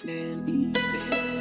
bees, man.